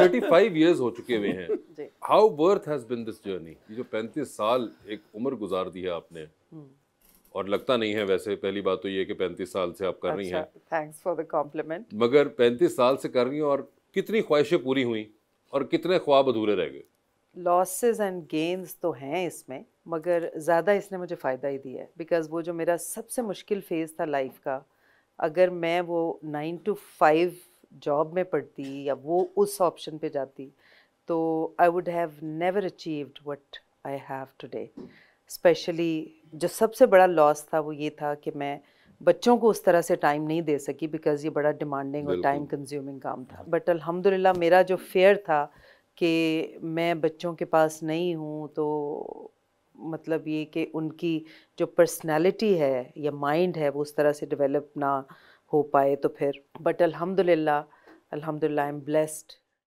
35 years हो चुके हुए हैं। How worth has been this journey ये जो 35 साल एक उम्र गुजार दी है आपने हम्म। और लगता नहीं है वैसे पहली बात तो ये कि 35 साल से आप कर रही अच्छा हैं। थैंक्स फॉर द कॉम्प्लीमेंट मगर 35 साल से कर रही हैं और कितनी ख्वाहिशें पूरी हुई और कितने ख्वाब अधूरे रह गए? लॉसेस एंड गेन्स तो हैं इसमें मगर ज़्यादा इसने मुझे फ़ायदा ही दिया है बिकॉज़ वो जो मेरा सबसे मुश्किल फ़ेज़ था लाइफ का अगर मैं वो नाइन टू फाइव जॉब में पढ़ती या वो उस ऑप्शन पे जाती तो I would have never achieved what I have today specially जो सबसे बड़ा लॉस था वो ये था कि मैं बच्चों को उस तरह से टाइम नहीं दे सकी बिकॉज़ ये बड़ा डिमांडिंग और टाइम कंज्यूमिंग काम था। बट अल्हम्दुलिल्लाह मेरा जो फेयर था कि मैं बच्चों के पास नहीं हूँ तो मतलब ये कि उनकी जो पर्सनैलिटी है या माइंड है वो उस तरह से डेवलप ना हो पाए तो फिर। बट अल्हम्दुलिल्लाह अल्हम्दुलिल्लाह आई एम ब्लेस्ड